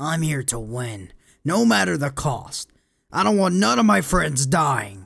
I'm here to win, no matter the cost. I don't want none of my friends dying.